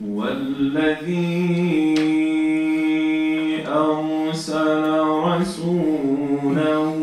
والذي الذي أرسل رسوله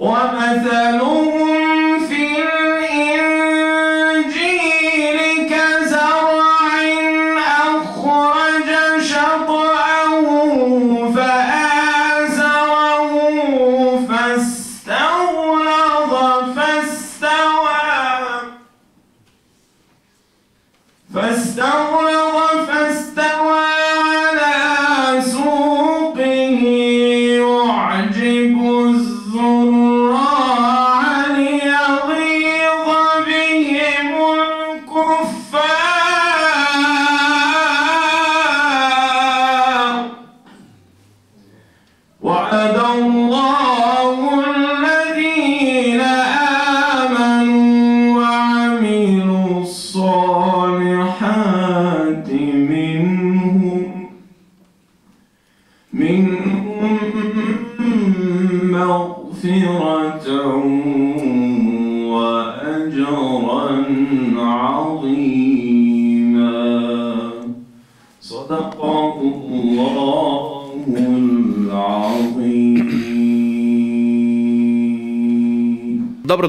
ومثلهم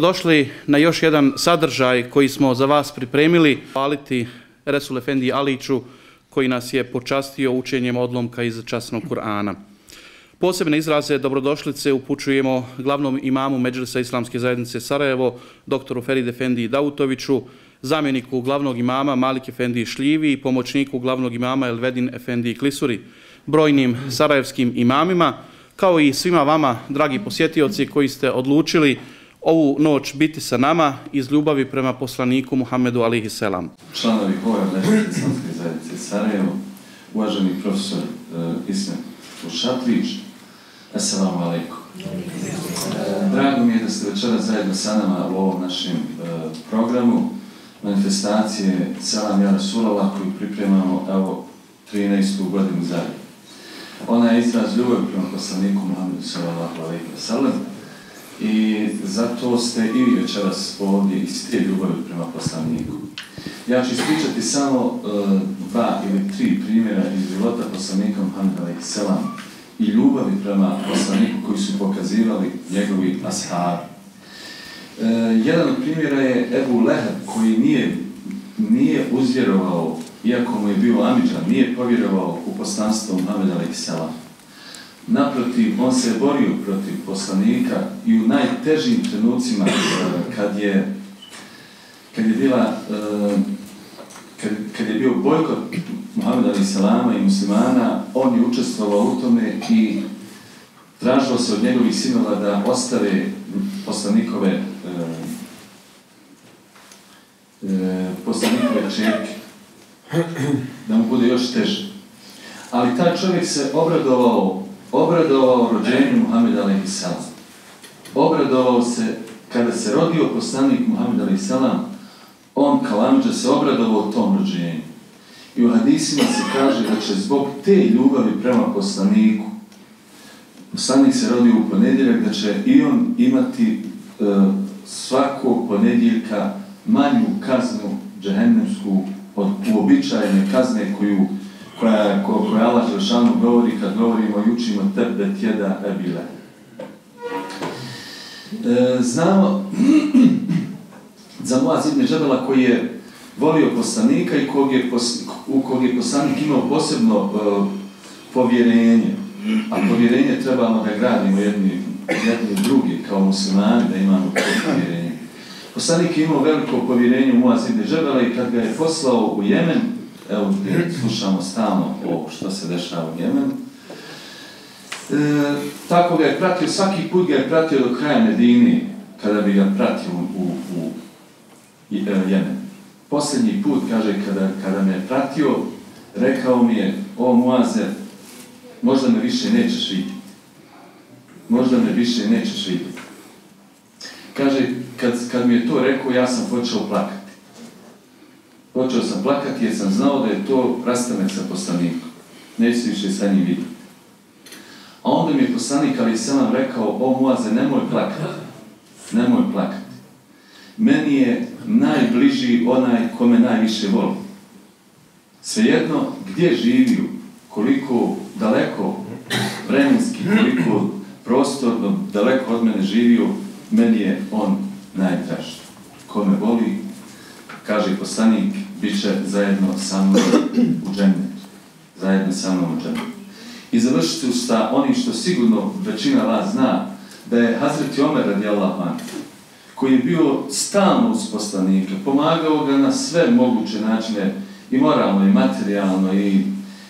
dobrodošli na još jedan sadržaj koji smo za vas pripremili. Hvaliti Resul Efendi Aliću koji nas je počastio učenjem odlomka iz časnog Kur'ana. Posebne izraze dobrodošlice upučujemo glavnom imamu Međlisa Islamske zajednice Sarajevo, doktoru Ferid Efendi Dautoviću, zamjeniku glavnog imama Malik Efendi Šljivi i pomoćniku glavnog imama Elvedin Efendi Klisuri, brojnim sarajevskim imamima, kao i svima vama, dragi posjetioci, koji ste odlučili ovu noć biti sa nama iz ljubavi prema poslaniku Muhammedu alihi selam. članovi Hora Međunarodne islamske zajednice Sarajevo, uvaženi profesor uh, Ismet Ušatlić, Assalamu alaikum. Drago mi je da ste večera zajedno sa nama u ovom našem uh, programu manifestacije Salam Jara Sulala koju pripremamo evo 13. godinu zajedno. Ona je izraz ljubavi prema poslaniku Muhammedu sallallahu alaihi wa sallam I zato ste i vi večeras ovdje iz te ljubavi prema poslaniku. Ja ću ispričati samo uh, dva ili tri primjera iz života poslanika Muhammeda i Selam i ljubavi prema poslaniku koji su pokazivali njegovi ashabi. Uh, jedan od primjera je Ebu Leheb koji nije, nije uzvjerovao, iako mu je bio Amidžan, nije povjerovao u poslanstvo Muhammeda i Selam. Naprotiv, on se borio protiv poslanika i u najtežim trenucima eh, kad je kad je bila eh, kad, kad je bio bojkot Muhammeda i Salama i muslimana, on je učestvovao u tome i tražilo se od njegovih sinova da ostave poslanikove e, e, poslanikove čerke da mu bude još teže. Ali taj čovjek se obradovao obradovao rođenju Muhammed Ali Salam. Obradovao se kada se rodio poslanik Muhammed Ali Salam, on kalamđa se obradovao tom rođenju. I u hadisima se kaže da će zbog te ljubavi prema poslaniku, poslanik se rodio u ponedjeljak, da će i on imati e, svakog ponedjeljka manju kaznu džehennemsku od uobičajene kazne koju koja, ko, koja Allah Žešanu govori kad govorimo i učimo tebe tjeda ebile. E, znamo za Muaz ibn Džabela koji je volio poslanika i kog je, pos, u kog je poslanik imao posebno e, povjerenje. A povjerenje trebamo da gradimo jedni, jedni drugi kao muslimani da imamo povjerenje. Poslanik je imao veliko povjerenje u Muaz ibn Džabela i kad ga je poslao u Jemen, evo slušamo stalno o što se dešava u Jemenu, e, tako ga je pratio, svaki put ga je pratio do kraja Medini, kada bi ga pratio u, u, u e, Jemen. Posljednji put, kaže, kada, kada me je pratio, rekao mi je, o Muaze, možda me više nećeš vidjeti. Možda me više nećeš vidjeti. Kaže, kad, kad mi je to rekao, ja sam počeo plakati. Počeo sam plakati jer sam znao da je to rastanak sa poslanikom. Neću više sa njim vidjeti. A onda mi je poslanik, ali sam vam rekao, o Muaze, nemoj plakati. Nemoj plakati. Meni je najbliži onaj kome najviše volim. Svejedno, gdje živiju, koliko daleko vremenski, koliko prostorno daleko od mene živio, meni je on najdraži. Kome voli, kaže poslanik, bit će zajedno sa mnom u džennetu. Zajedno sa mnom u džennetu. I završit ću sa onim što sigurno većina vas zna, da je Hazreti Omer radijallahu anhu, koji je bio stalno uz poslanika, pomagao ga na sve moguće načine, i moralno, i materijalno, i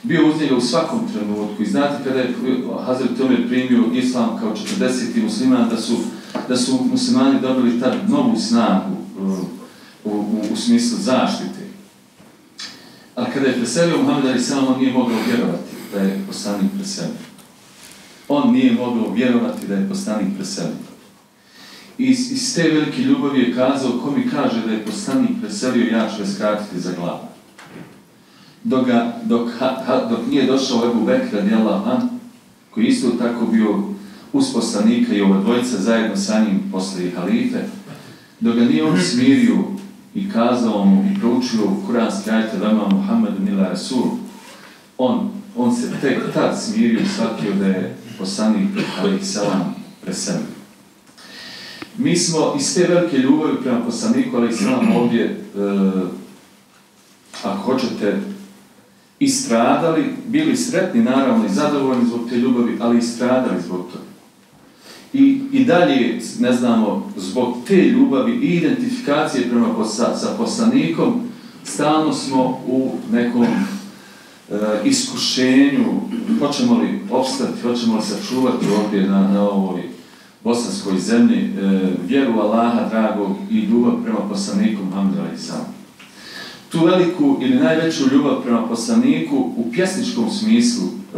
bio uz njega u svakom trenutku. I znate kada je Hazreti Omer primio islam kao 40. musliman, da su, da su muslimani dobili tad novu snagu, u, u, u smislu zaštite. A kada je preselio Muhammed Ali Selam, on nije mogao vjerovati da je poslanik preselio. On nije mogao vjerovati da je poslanik preselio. I iz, iz te velike ljubavi je kazao, ko mi kaže da je poslanik preselio, ja ću skratiti za glavu. Dok, ga, dok, ha, ha, dok nije došao Ebu Bekra, dijela Han, koji isto tako bio uz poslanika i ova dvojica zajedno sa njim posle halife, dok ga nije on smirio i kazao mu i proučio kuranski ajte Lama Muhammedu Mila Rasul, on, on se tek tad smirio i shvatio da je poslanik alaih salam preselio. Mi smo iz te velike ljubavi prema poslaniku alaih salam ovdje, e, ako hoćete, stradali bili sretni naravno i zadovoljni zbog te ljubavi, ali i stradali zbog toga. I, I dalje, ne znamo, zbog te ljubavi i identifikacije prema posa, sa poslanikom, stalno smo u nekom e, iskušenju, hoćemo li opstati, hoćemo li sačuvati ovdje na, na ovoj bosanskoj zemlji, e, vjeru Allaha dragog i ljubav prema poslaniku Muhammedu Alisam. Tu veliku ili najveću ljubav prema poslaniku u pjesničkom smislu e,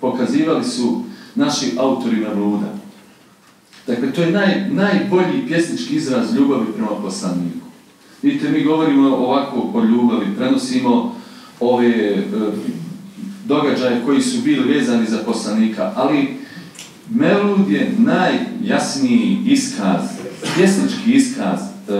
pokazivali su naši autori na Dakle, to je naj, najbolji pjesnički izraz ljubavi prema poslaniku. Vidite, mi govorimo ovako o ljubavi, prenosimo ove e, događaje koji su bili vezani za poslanika, ali Melud je najjasniji iskaz, pjesnički iskaz e,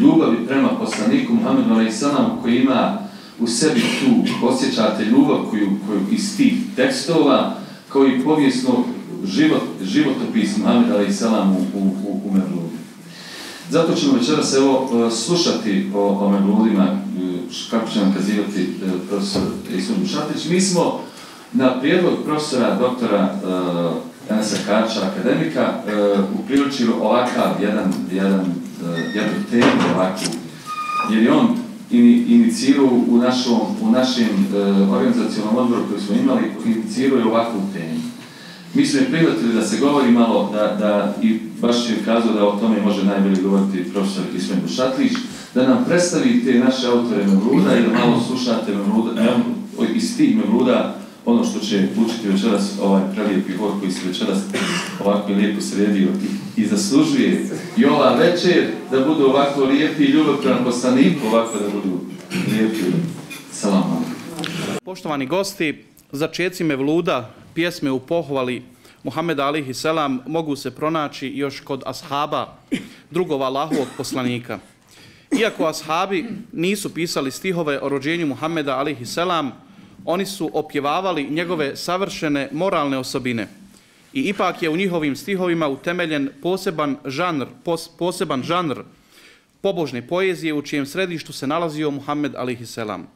ljubavi prema poslaniku Muhammedu a.s. koji ima u sebi tu, osjećate ljubav koju, koju iz tih tekstova, kao i povijesno život, životopis Muhammed a.s. u, u, u, u Mevludu. Zato ćemo večeras evo e, slušati o, o Mevludima, e, kako će nam kazivati e, profesor Isun Šatić. Mi smo na prijedlog profesora doktora uh, Enesa Kača, akademika, uh, upriličili ovakav jedan, jedan, uh, jednu temu ovakvu, jer je on inicirao u, našom, u našem uh, organizacijalnom odboru koji smo imali, inicirao je ovakvu temu. Mi smo je prihvatili da se govori malo, da, da i baš je kazao da o tome može najbolje govoriti profesor Ismen Bušatlić, da nam predstavi te naše autore Mevluda i da malo slušate Mevluda, e, iz tih Mevluda ono što će učiti večeras ovaj prelijepi hor koji se večeras ovako lijepo sredio i, i zaslužuje i ova večer da budu ovako lijepi i ljubav prema poslaniku ovako da budu lijepi. Salam. Poštovani gosti, začeci Mevluda pjesme u pohvali Muhammed alihi selam mogu se pronaći još kod ashaba drugova Allahovog poslanika. Iako ashabi nisu pisali stihove o rođenju Muhammeda alihi selam, oni su opjevavali njegove savršene moralne osobine. I ipak je u njihovim stihovima utemeljen poseban žanr, pos, poseban žanr pobožne poezije u čijem središtu se nalazio Muhammed alihi selam.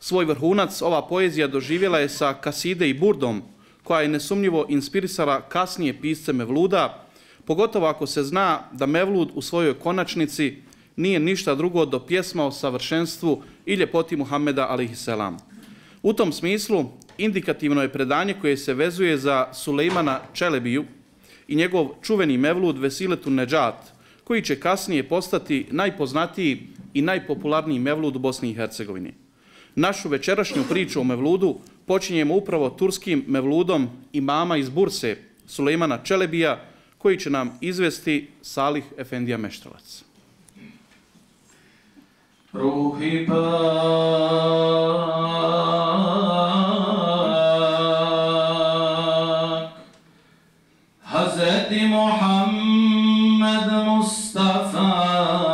Svoj vrhunac ova poezija doživjela je sa Kaside i Burdom, koja je nesumnjivo inspirisala kasnije pisce Mevluda, pogotovo ako se zna da Mevlud u svojoj konačnici nije ništa drugo do pjesma o savršenstvu i ljepoti Muhammeda a.s. U tom smislu, indikativno je predanje koje se vezuje za Sulejmana Čelebiju i njegov čuveni Mevlud Vesiletu Neđat, koji će kasnije postati najpoznatiji i najpopularniji Mevlud u Bosni i Hercegovini. Našu večerašnju priču o Mevludu počinjemo upravo turskim mevludom imama iz Burse, Sulejmana Čelebija, koji će nam izvesti Salih Efendija Meštrovac. Ruhi pa Hazreti Muhammed Mustafa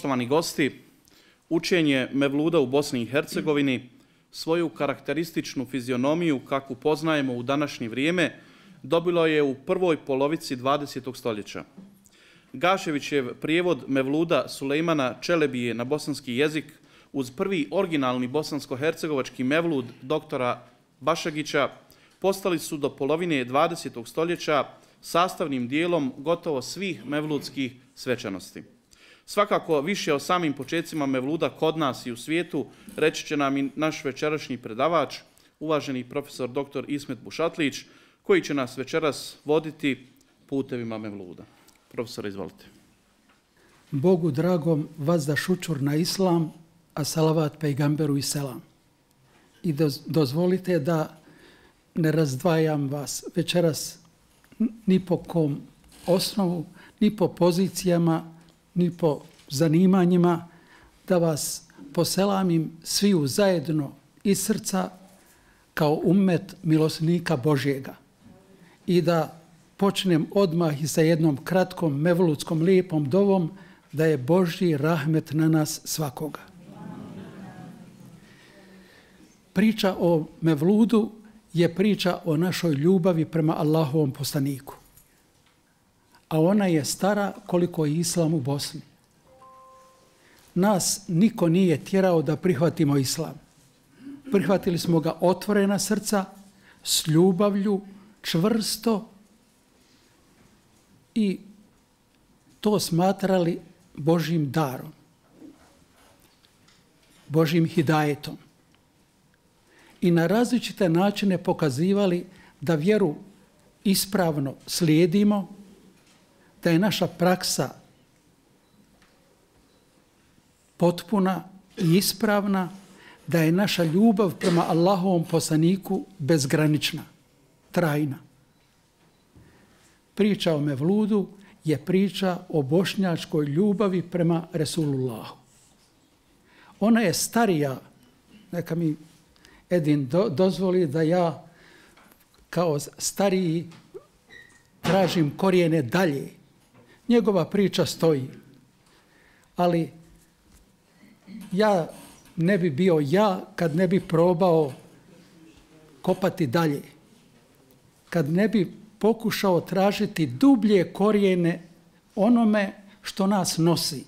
Poštovani gosti, učenje Mevluda u Bosni i Hercegovini svoju karakterističnu fizionomiju kakvu poznajemo u današnje vrijeme dobilo je u prvoj polovici 20. stoljeća. Gaševićev prijevod Mevluda Sulejmana Čelebije na bosanski jezik uz prvi originalni bosansko-hercegovački Mevlud doktora Bašagića postali su do polovine 20. stoljeća sastavnim dijelom gotovo svih mevludskih svečanosti. Svakako više o samim početcima Mevluda kod nas i u svijetu reći će nam i naš večerašnji predavač, uvaženi profesor dr. Ismet Bušatlić, koji će nas večeras voditi putevima Mevluda. Profesor, izvolite. Bogu dragom vas da šučur na islam, a salavat pejgamberu i selam. I doz, dozvolite da ne razdvajam vas večeras ni po kom osnovu, ni po pozicijama, ni po zanimanjima, da vas poselamim sviju zajedno iz srca kao umet milosnika Božjega. I da počnem odmah i sa jednom kratkom mevludskom lijepom dovom da je Božji rahmet na nas svakoga. Priča o Mevludu je priča o našoj ljubavi prema Allahovom poslaniku. A ona je stara koliko je Islam u Bosni. Nas niko nije tjerao da prihvatimo Islam. Prihvatili smo ga otvorena srca, s ljubavlju, čvrsto i to smatrali Božim darom, Božim hidajetom. I na različite načine pokazivali da vjeru ispravno slijedimo, da je naša praksa potpuna i ispravna, da je naša ljubav prema Allahovom poslaniku bezgranična, trajna. Priča o Mevludu je priča o bošnjačkoj ljubavi prema Resulullahu. Ona je starija, neka mi Edin do, dozvoli da ja kao stariji tražim korijene dalje. Njegova priča stoji. Ali ja ne bi bio ja kad ne bi probao kopati dalje. Kad ne bi pokušao tražiti dublje korijene onome što nas nosi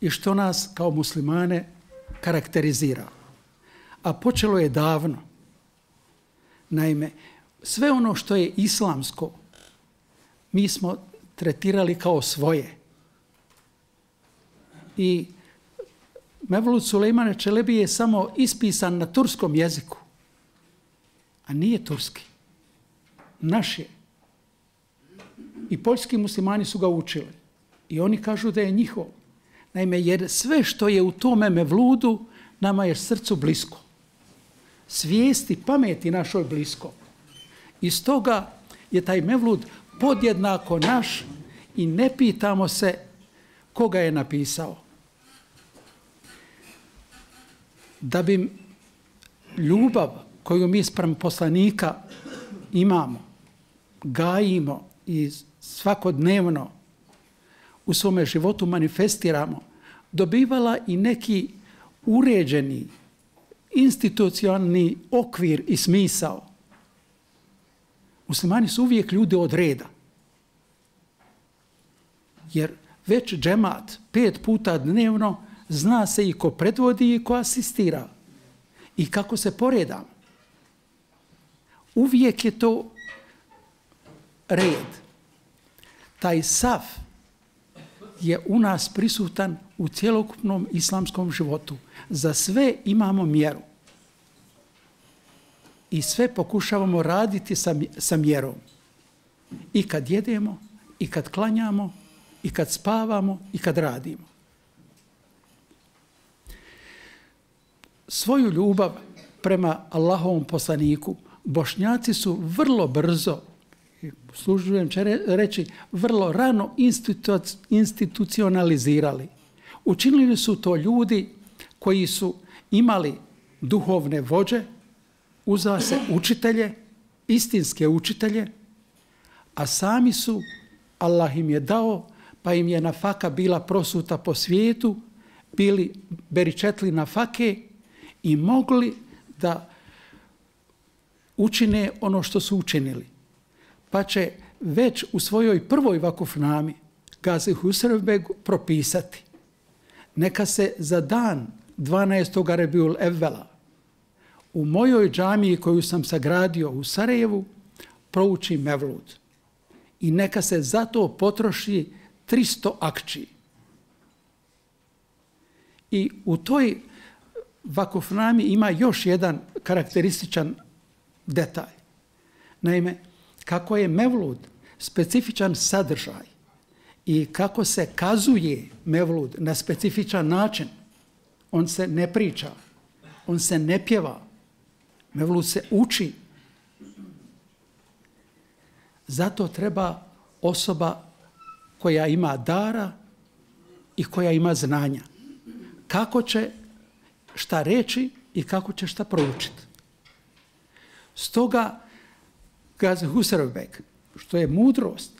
i što nas kao muslimane karakterizira. A počelo je davno. Naime, sve ono što je islamsko, mi smo tretirali kao svoje. I Mevlut Sulejmane Čelebi je samo ispisan na turskom jeziku, a nije turski. Naš je. I poljski muslimani su ga učili. I oni kažu da je njihov. Naime, jer sve što je u tome Mevludu, nama je srcu blisko. Svijesti, pameti našoj blisko. Iz toga je taj Mevlud podjednako naš i ne pitamo se koga je napisao. Da bi ljubav koju mi sprem poslanika imamo, gajimo i svakodnevno u svome životu manifestiramo, dobivala i neki uređeni institucionalni okvir i smisao. Muslimani su uvijek ljudi od reda. Jer već džemat pet puta dnevno zna se i ko predvodi i ko asistira. I kako se poreda. Uvijek je to red. Taj saf je u nas prisutan u cjelokupnom islamskom životu. Za sve imamo mjeru. I sve pokušavamo raditi sa, sa mjerom. I kad jedemo, i kad klanjamo, i kad spavamo, i kad radimo. Svoju ljubav prema Allahovom poslaniku bošnjaci su vrlo brzo služujem će reći, vrlo rano institucionalizirali. Učinili su to ljudi koji su imali duhovne vođe, uzao se učitelje, istinske učitelje, a sami su, Allah im je dao, pa im je nafaka bila prosuta po svijetu, bili beričetli nafake i mogli da učine ono što su učinili pa će već u svojoj prvoj vakufnami Gazi Husrevbeg propisati. Neka se za dan 12. Rebiul Evvela u mojoj džamiji koju sam sagradio u Sarajevu prouči Mevlud. I neka se za to potroši 300 akči. I u toj vakufnami ima još jedan karakterističan detalj. Naime, kako je Mevlud specifičan sadržaj i kako se kazuje Mevlud na specifičan način, on se ne priča, on se ne pjeva, Mevlud se uči. Zato treba osoba koja ima dara i koja ima znanja. Kako će šta reći i kako će šta proučiti. Stoga, Gazi Husarvbek, što je mudrost,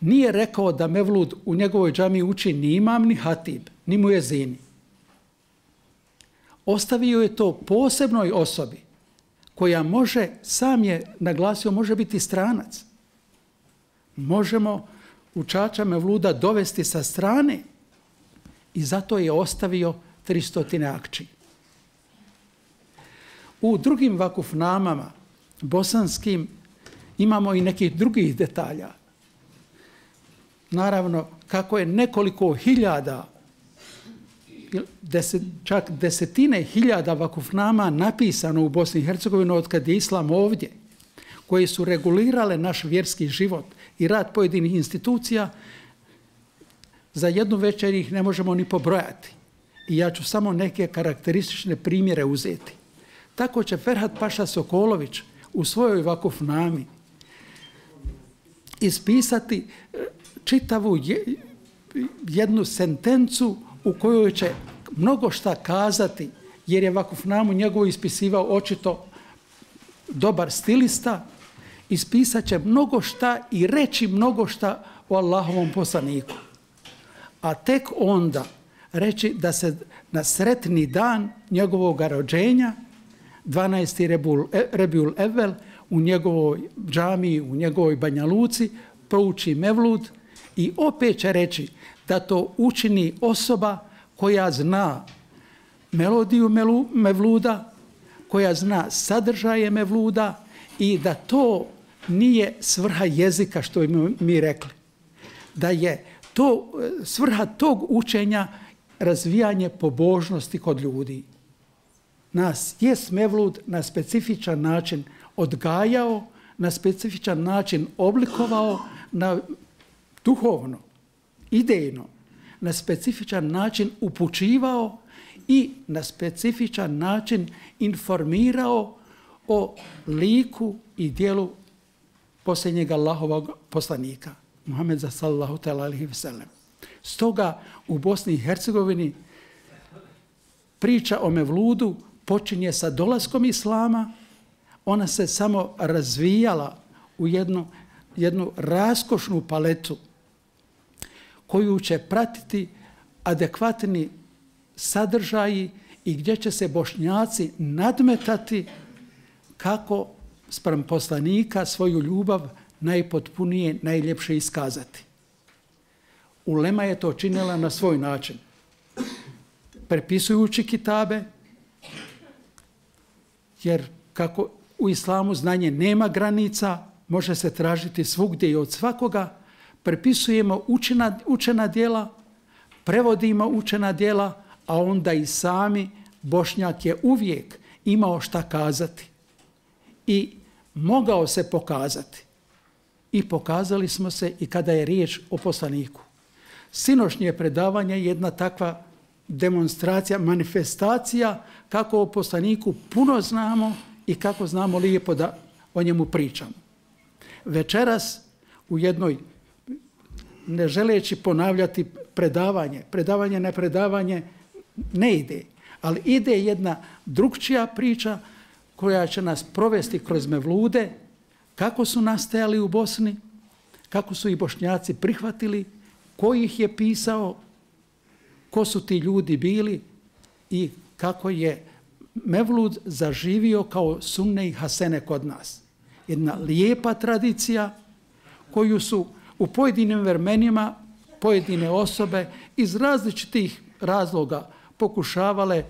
nije rekao da Mevlud u njegovoj džami uči ni imam, ni hatib, ni mu je zini. Ostavio je to posebnoj osobi koja može, sam je naglasio, može biti stranac. Možemo učača Mevluda dovesti sa strane i zato je ostavio 300 akči. U drugim vakufnamama, bosanskim, imamo i nekih drugih detalja. Naravno, kako je nekoliko hiljada, deset, čak desetine hiljada vakufnama napisano u Bosni i Hercegovini od kad je Islam ovdje, koji su regulirale naš vjerski život i rad pojedinih institucija, za jednu večer ih ne možemo ni pobrojati. I ja ću samo neke karakteristične primjere uzeti. Tako će Ferhat Paša Sokolović u svojoj vakufnami ispisati e, čitavu jednu sentencu u kojoj će mnogo šta kazati, jer je vakufnamu njegovo ispisivao očito dobar stilista, ispisat će mnogo šta i reći mnogo šta o Allahovom poslaniku. A tek onda reći da se na sretni dan njegovog rođenja, 12. Rebul, e, Rebul Evel, u njegovoj džamiji, u njegovoj Banja Luci, prouči Mevlud i opet će reći da to učini osoba koja zna melodiju melu, Mevluda, koja zna sadržaje Mevluda i da to nije svrha jezika što bi mi rekli. Da je to eh, svrha tog učenja razvijanje pobožnosti kod ljudi. Nas je Mevlud na specifičan način odgajao, na specifičan način oblikovao, na duhovno, idejno, na specifičan način upučivao i na specifičan način informirao o liku i dijelu posljednjeg Allahovog poslanika, Muhammed za sallahu tala alihi veselem. Stoga u Bosni i Hercegovini priča o Mevludu počinje sa dolaskom Islama, ona se samo razvijala u jednu, jednu raskošnu paletu koju će pratiti adekvatni sadržaji i gdje će se bošnjaci nadmetati kako sprem poslanika svoju ljubav najpotpunije, najljepše iskazati. Ulema je to činila na svoj način. Prepisujući kitabe, jer kako u islamu znanje nema granica, može se tražiti svugdje i od svakoga, prepisujemo učena, učena dijela, prevodimo učena dijela, a onda i sami Bošnjak je uvijek imao šta kazati i mogao se pokazati. I pokazali smo se i kada je riječ o poslaniku. Sinošnje predavanje je jedna takva demonstracija, manifestacija kako o poslaniku puno znamo i kako znamo lijepo da o njemu pričamo. Večeras u jednoj, ne želeći ponavljati predavanje, predavanje, ne predavanje, ne ide, ali ide jedna drugčija priča koja će nas provesti kroz mevlude, kako su nastajali u Bosni, kako su i bošnjaci prihvatili, ko ih je pisao, ko su ti ljudi bili i kako je Mevlud zaživio kao sunne i hasene kod nas. Jedna lijepa tradicija koju su u pojedinim vremenima pojedine osobe iz različitih razloga pokušavale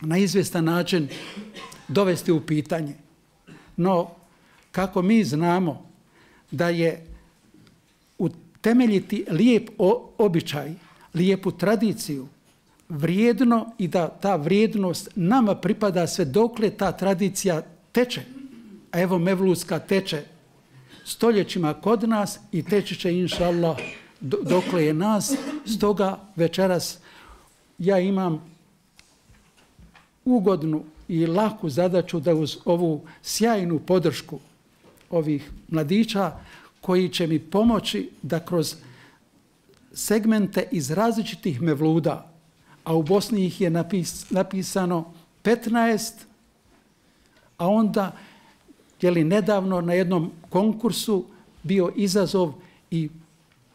na izvjestan način dovesti u pitanje. No, kako mi znamo da je utemeljiti lijep običaj, lijepu tradiciju, vrijedno i da ta vrijednost nama pripada sve dokle ta tradicija teče. A evo Mevluska teče stoljećima kod nas i teći će inša Allah dokle je nas. Stoga večeras ja imam ugodnu i laku zadaću da uz ovu sjajnu podršku ovih mladića koji će mi pomoći da kroz segmente iz različitih mevluda, a u Bosni ih je napis, napisano 15, a onda je li nedavno na jednom konkursu bio izazov i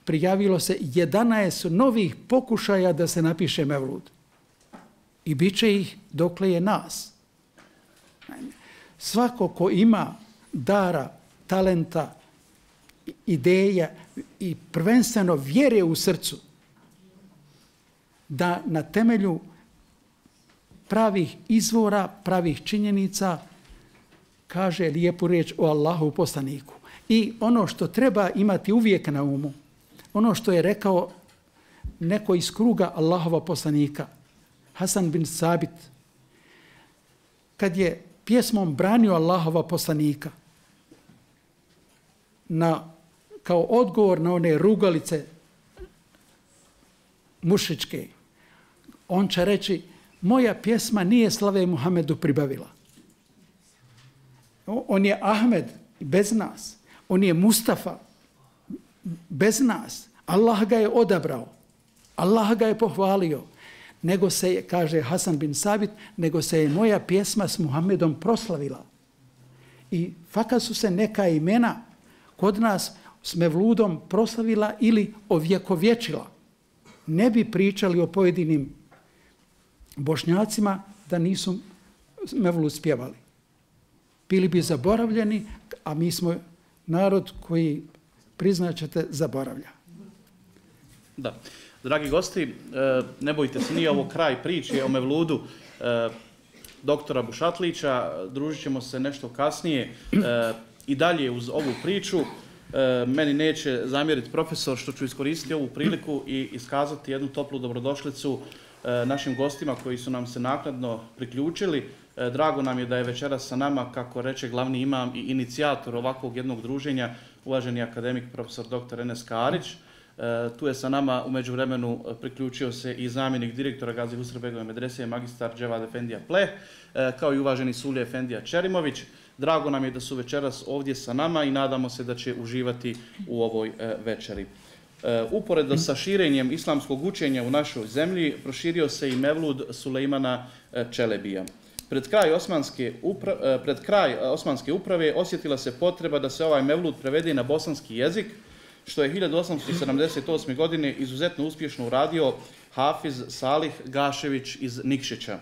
prijavilo se 11 novih pokušaja da se napiše Mevlud. I bit će ih dokle je nas. Svako ko ima dara, talenta, ideja i prvenstveno vjere u srcu, da na temelju pravih izvora, pravih činjenica, kaže lijepu riječ o Allahu poslaniku. I ono što treba imati uvijek na umu, ono što je rekao neko iz kruga Allahova poslanika, Hasan bin Sabit, kad je pjesmom branio Allahova poslanika na, kao odgovor na one rugalice mušičke, on će reći, moja pjesma nije Slave Muhamedu pribavila. On je Ahmed bez nas. On je Mustafa bez nas. Allah ga je odabrao. Allah ga je pohvalio. Nego se je, kaže Hasan bin Sabit, nego se je moja pjesma s Muhammedom proslavila. I faka su se neka imena kod nas s Mevludom proslavila ili ovjekovječila. Ne bi pričali o pojedinim bošnjacima da nisu Mevlud spjevali. Bili bi zaboravljeni, a mi smo narod koji priznaćete zaboravlja. Da. Dragi gosti, e, ne bojte se, nije ovo kraj priče o Mevludu e, doktora Bušatlića. Družit ćemo se nešto kasnije e, i dalje uz ovu priču. Meni neće zamjeriti profesor što ću iskoristiti ovu priliku i iskazati jednu toplu dobrodošlicu našim gostima koji su nam se nakladno priključili. E, drago nam je da je večeras sa nama, kako reče glavni imam i inicijator ovakvog jednog druženja, uvaženi akademik profesor dr. Enes Karić. E, tu je sa nama umeđu vremenu e, priključio se i zamjenik direktora Gazi Husrebegove medrese, magistar Dževad Efendija Pleh, kao i uvaženi Sulje Efendija Čerimović. Drago nam je da su večeras ovdje sa nama i nadamo se da će uživati u ovoj večeri. Uporedo sa širenjem islamskog učenja u našoj zemlji, proširio se i Mevlud Sulejmana Čelebija. Pred kraj, osmanske uprave, pred kraj e, osmanske uprave osjetila se potreba da se ovaj Mevlud prevede na bosanski jezik, što je 1878. godine izuzetno uspješno uradio Hafiz Salih Gašević iz Nikšića.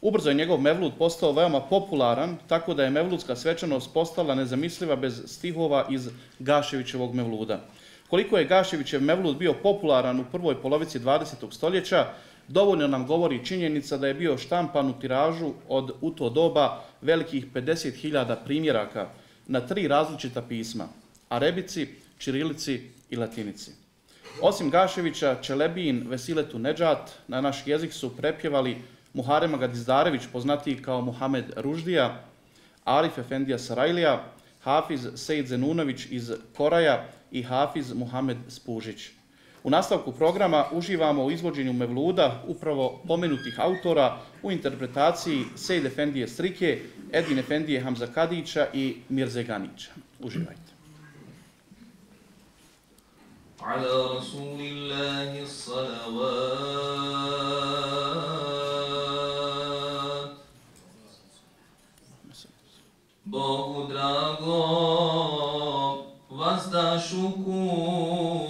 Ubrzo je njegov Mevlud postao veoma popularan, tako da je Mevludska svečanost postala nezamisliva bez stihova iz Gaševićevog Mevluda. Koliko je Gaševićev Mevlud bio popularan u prvoj polovici 20. stoljeća, dovoljno nam govori činjenica da je bio štampan u tiražu od u to doba velikih 50.000 primjeraka na tri različita pisma, Arebici, Čirilici i Latinici. Osim Gaševića, Čelebin, Vesiletu Neđat na naš jezik su prepjevali Muharema Gadizdarević, poznatiji kao Muhamed Ruždija, Arif Efendija Sarajlija, Hafiz Sejid Zenunović iz Koraja i Hafiz Muhamed Spužić. U nastavku programa uživamo u izvođenju Mevluda, upravo pomenutih autora, u interpretaciji Sejid Efendije Strike, Edin Efendije Hamza Kadića i Mirze Ganića. Uživajte. على رسول الله الصلوات Bogu drago vas da šukur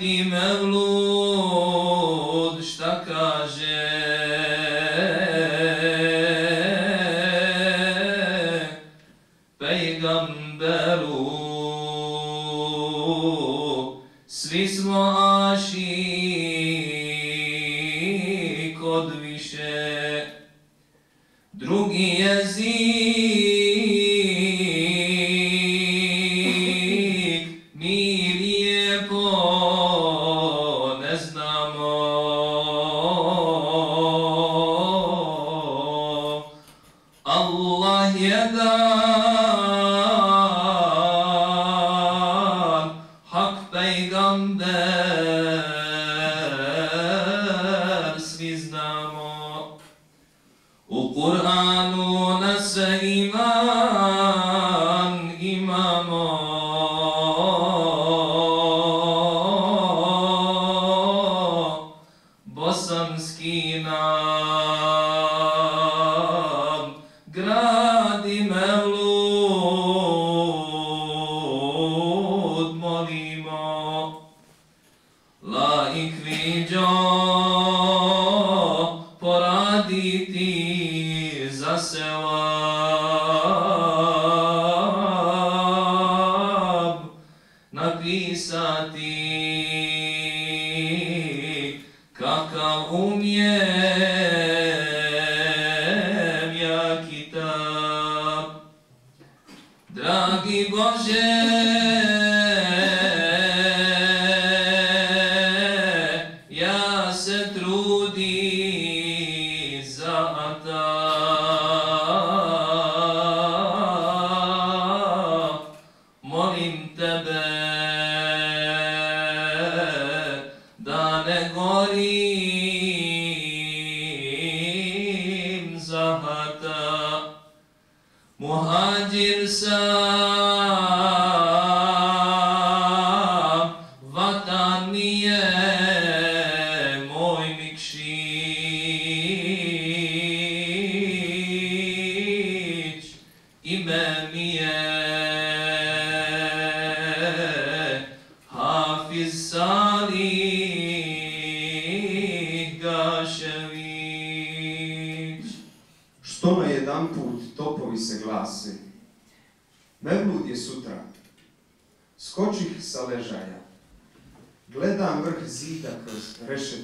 مَوْتِهِ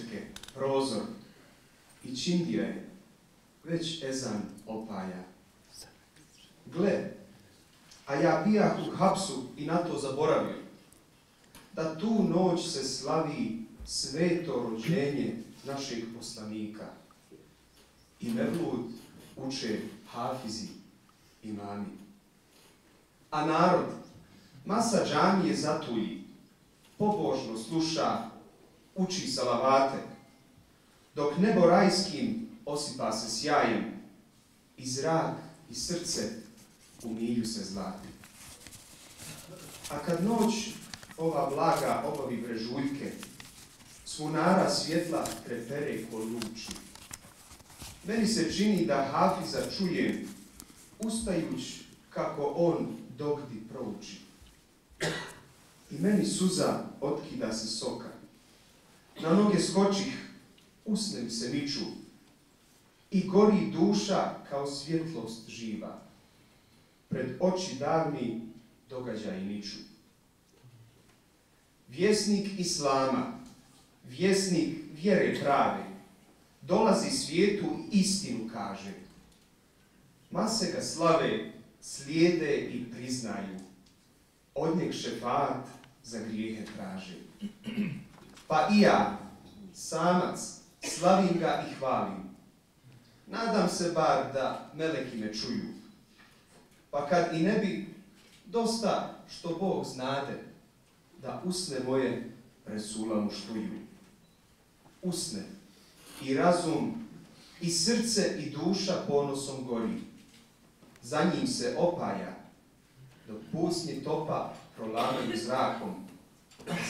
rešetke, prozor i čindija je, već ezan opaja. Gle, a ja bijah u hapsu i na to zaboravio, da tu noć se slavi sveto rođenje našeg poslanika. I Mevlud uče hafizi imami. A narod, masa džamije zatuji, pobožno sluša, uči salavate, dok nebo rajskim osipa se sjajem, i zrak i srce u milju se zlati. A kad noć ova blaga obavi brežuljke, svunara svjetla trepere ko luči, Meni se čini da Hafiza čujem, ustajuć kako on dogdi prouči. I meni suza otkida se soka. Na noge skočih, usne mi se miču. I gori duša kao svjetlost živa. Pred oči davni događaj niču. Vjesnik Islama, vjesnik vjere prave, dolazi svijetu i istinu kaže. Mase ga slave, slijede i priznaju. Od njeg šefat za grijehe traže. Pa i ja, samac, slavim ga i hvalim. Nadam se bar da meleki me čuju. Pa kad i ne bi, dosta što Bog znade, da usne moje Resula mu štuju. Usne i razum, i srce i duša ponosom gori. Za njim se opaja, dok pusnje topa prolamaju zrakom,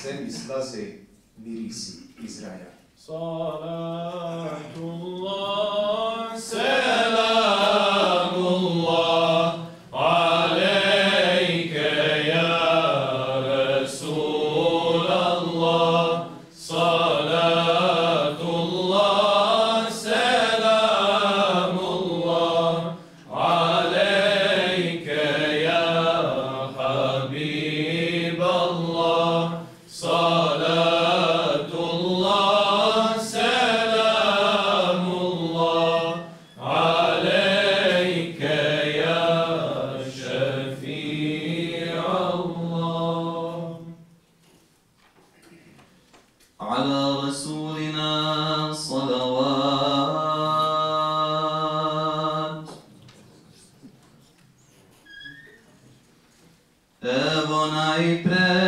zemlji slaze verilsin İsrail'e. Salatullah, selamullah. Evo najpre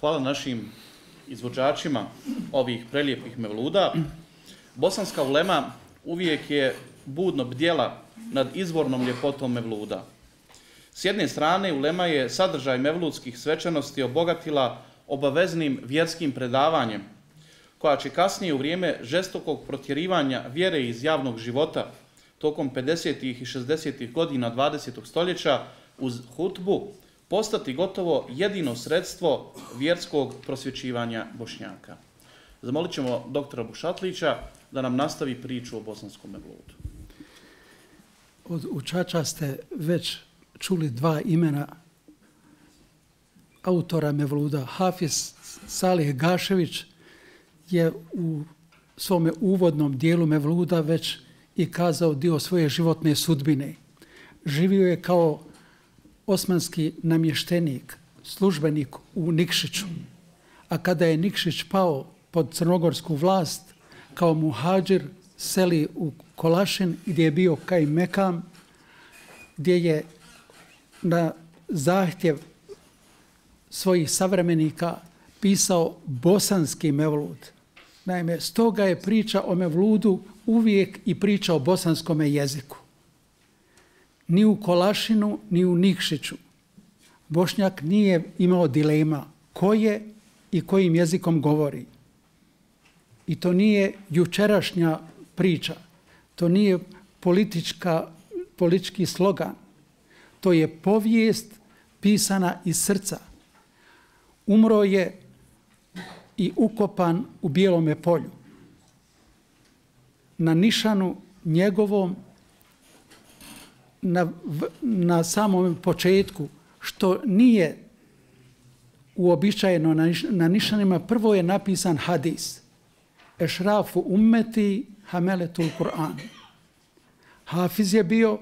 Hvala našim izvođačima ovih prelijepih mevluda. Bosanska ulema uvijek je budno bdjela nad izvornom ljepotom mevluda. S jedne strane, ulema je sadržaj mevludskih svečanosti obogatila obaveznim vjerskim predavanjem, koja će kasnije u vrijeme žestokog protjerivanja vjere iz javnog života tokom 50. i 60. godina 20. stoljeća uz hutbu postati gotovo jedino sredstvo vjerskog prosvjećivanja Bošnjaka. Zamolit ćemo doktora Bušatlića da nam nastavi priču o bosanskom mevludu. Od učača ste već čuli dva imena autora Mevluda. Hafiz Salih Gašević je u svome uvodnom dijelu Mevluda već i kazao dio svoje životne sudbine. Živio je kao osmanski namještenik, službenik u Nikšiću. A kada je Nikšić pao pod crnogorsku vlast, kao muhađir seli u Kolašin gdje je bio kaj Mekam, gdje je na zahtjev svojih savremenika pisao bosanski mevlud. Naime, stoga je priča o mevludu uvijek i priča o bosanskom jeziku. Ni u Kolašinu, ni u Nikšiću. Bošnjak nije imao dilema ko je i kojim jezikom govori. I to nije jučerašnja priča. To nije politička, politički slogan. To je povijest pisana iz srca. Umro je i ukopan u bijelome polju. Na nišanu njegovom na, na samom početku, što nije uobičajeno na, na nišanima, prvo je napisan hadis. Ešrafu ummeti hameletul Kur'an. Hafiz je bio,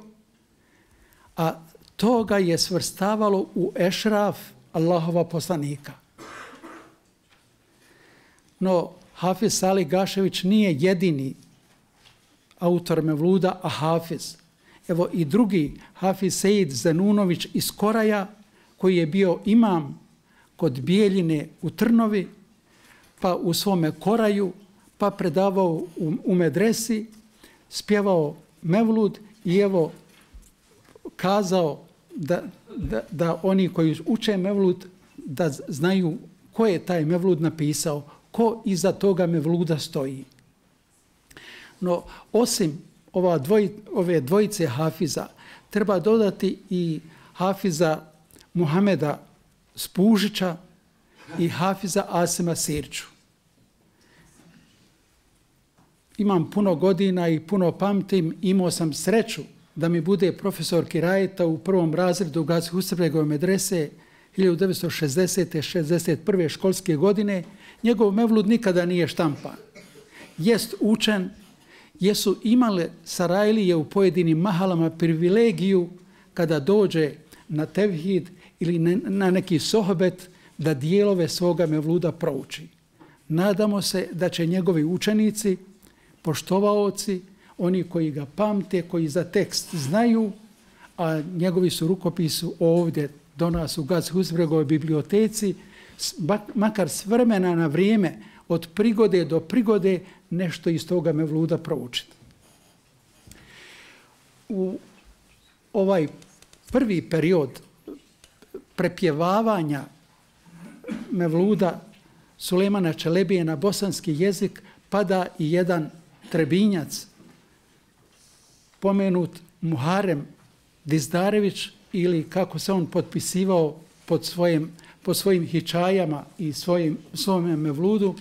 a to ga je svrstavalo u ešraf Allahova poslanika. No, Hafiz Salih Gašević nije jedini autor Mevluda, a Hafiz. Evo i drugi, Hafiz Sejid Zanunović iz Koraja, koji je bio imam kod Bijeljine u Trnovi, pa u svome Koraju, pa predavao u, u medresi, spjevao Mevlud i evo kazao da, da, da oni koji uče Mevlud da znaju ko je taj Mevlud napisao, ko iza toga Mevluda stoji. No, osim ova dvoj, ove dvojice Hafiza, treba dodati i Hafiza Muhameda Spužića i Hafiza Asima Sirću. Imam puno godina i puno pamtim, imao sam sreću da mi bude profesor Kirajeta u prvom razredu Gazi Husrebegove medrese 1960. 61. školske godine. Njegov mevlud nikada nije štampan. Jest učen, jesu imale Sarajlije u pojedinim mahalama privilegiju kada dođe na tevhid ili na neki sohbet da dijelove svoga mevluda prouči. Nadamo se da će njegovi učenici, poštovaoci, oni koji ga pamte, koji za tekst znaju, a njegovi su rukopisu ovdje do nas u Gac Husbregovoj biblioteci, makar s vremena na vrijeme, od prigode do prigode, nešto iz toga mevluda proučiti. U ovaj prvi period prepjevavanja mevluda Sulejmana Čelebije na bosanski jezik pada i jedan trebinjac pomenut Muharem Dizdarević ili kako se on potpisivao pod svojim, pod svojim hičajama i svojim, svojim mevludu,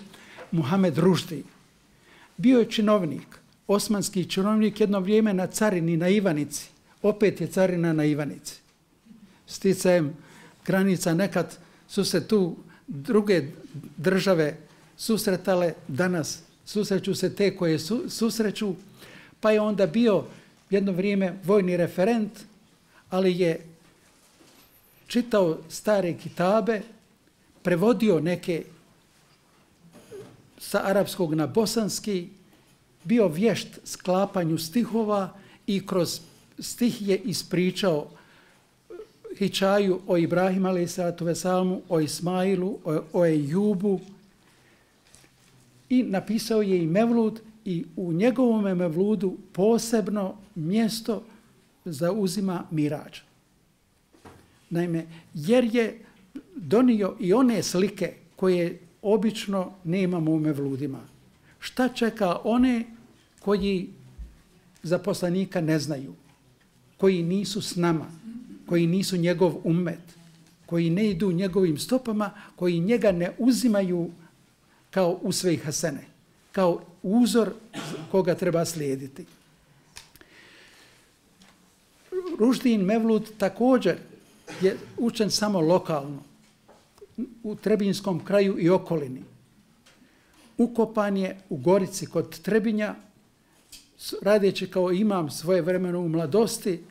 Muhamed Ruždi. Bio je činovnik, osmanski činovnik jedno vrijeme na carini na Ivanici. Opet je carina na Ivanici. Sticajem granica nekad su se tu druge države susretale, danas susreću se te koje su, susreću, pa je onda bio jedno vrijeme vojni referent, ali je čitao stare kitabe, prevodio neke sa arapskog na bosanski, bio vješt sklapanju stihova i kroz stih je ispričao eh, hičaju o Ibrahim a.s. o Ismailu, o, o Ejubu i napisao je i Mevlud i u njegovom Mevludu posebno mjesto zauzima Mirađ. Naime, jer je donio i one slike koje obično nemamo u Mevludima. Šta čeka one koji za poslanika ne znaju, koji nisu s nama, koji nisu njegov umet, koji ne idu njegovim stopama, koji njega ne uzimaju kao u sve hasene, kao uzor koga treba slijediti. Ruždin Mevlud također je učen samo lokalno, u Trebinskom kraju i okolini. Ukopan je u Gorici kod Trebinja, radeći kao imam svoje vremeno u mladosti,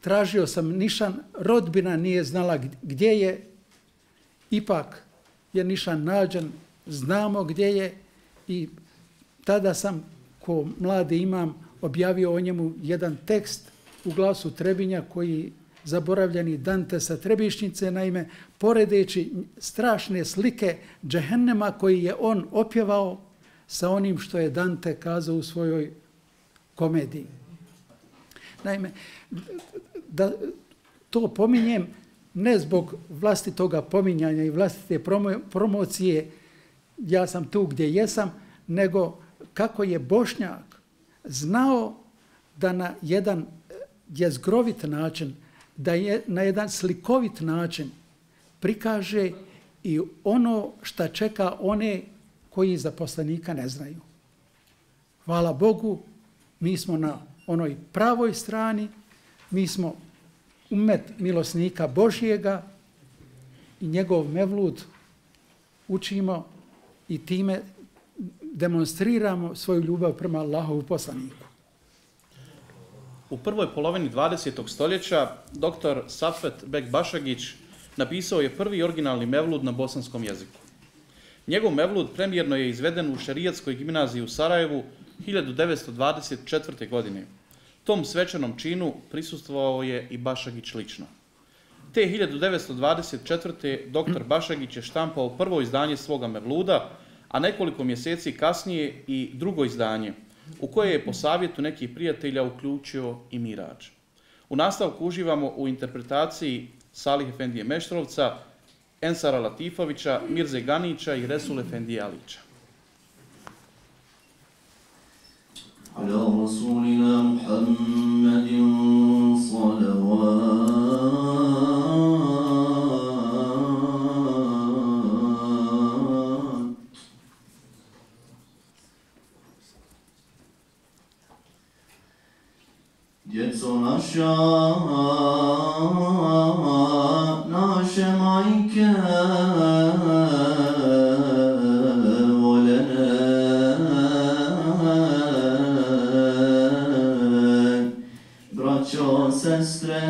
tražio sam nišan, rodbina nije znala gdje je, ipak je nišan nađen, znamo gdje je i tada sam ko mladi imam objavio o njemu jedan tekst u glasu Trebinja koji zaboravljeni Dante sa Trebišnjice, naime, poredeći strašne slike džehennema koji je on opjevao sa onim što je Dante kazao u svojoj komediji. Naime, da to pominjem ne zbog vlastitoga pominjanja i vlastite promocije, ja sam tu gdje jesam, nego kako je Bošnjak znao da na jedan jezgrovit način, da je na jedan slikovit način prikaže i ono šta čeka one koji za poslanika ne znaju. Hvala Bogu, mi smo na onoj pravoj strani, mi smo umet milosnika Božijega i njegov mevlud učimo i time demonstriramo svoju ljubav prema Allahovu poslaniku. U prvoj polovini 20. stoljeća dr. Safet Bek Bašagić napisao je prvi originalni mevlud na bosanskom jeziku. Njegov mevlud premjerno je izveden u šarijatskoj gimnaziji u Sarajevu 1924. godine. Tom svečanom činu prisustvovao je i Bašagić lično. Te 1924. dr. Bašagić je štampao prvo izdanje svoga Mevluda, a nekoliko mjeseci kasnije i drugo izdanje, u koje je po savjetu nekih prijatelja uključio i Mirađ. U nastavku uživamo u interpretaciji Salih Efendije Meštrovca, Ensara Latifovića, Mirze Ganića i Resul Efendije Alića. على رسولنا محمد صلوات ona şah naşem ayke Bracio, sestre,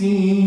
assim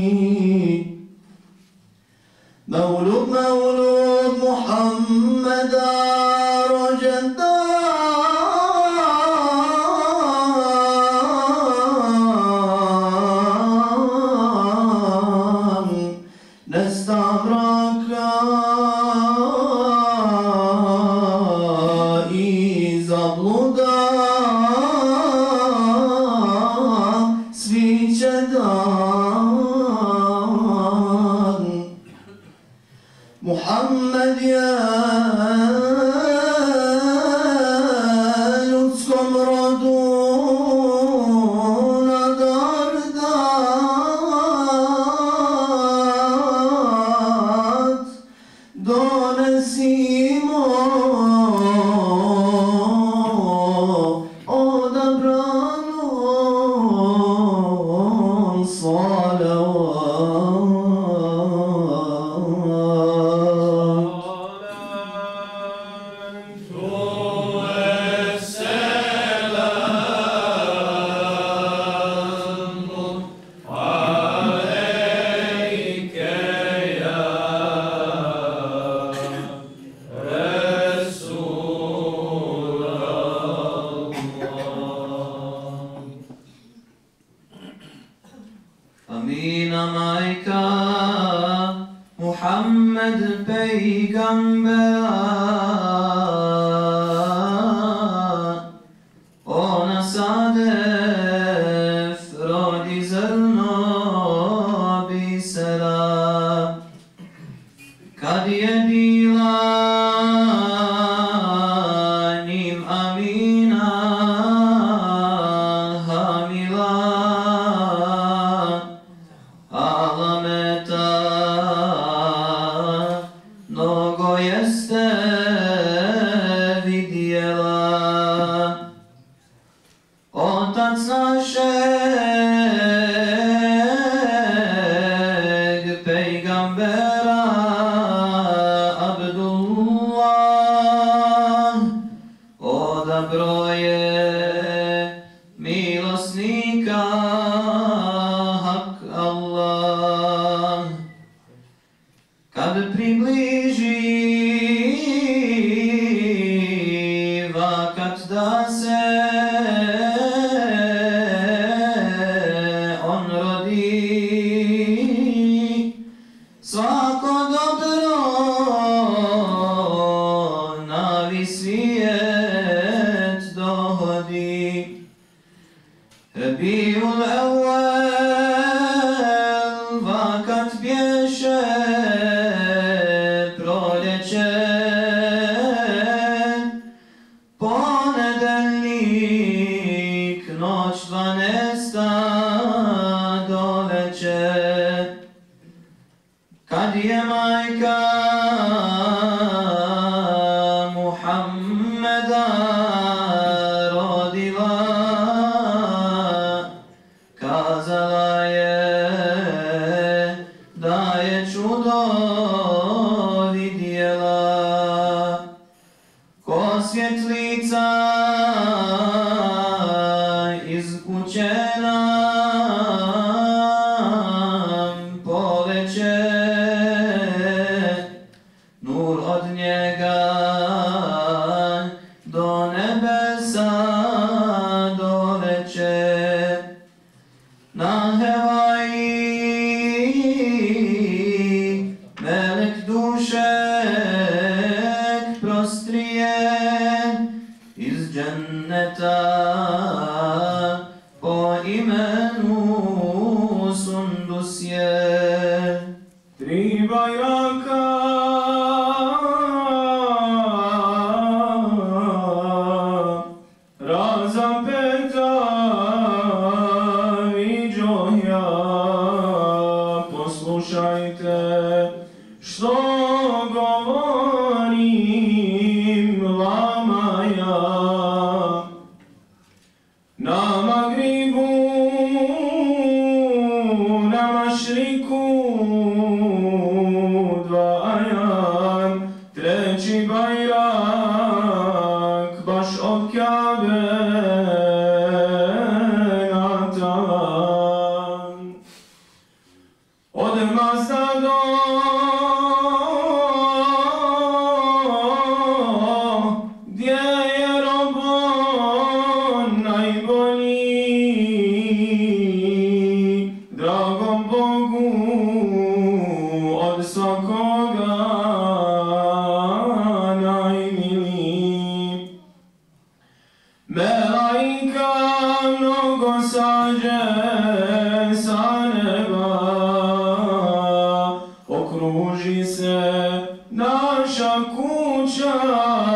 naša kuća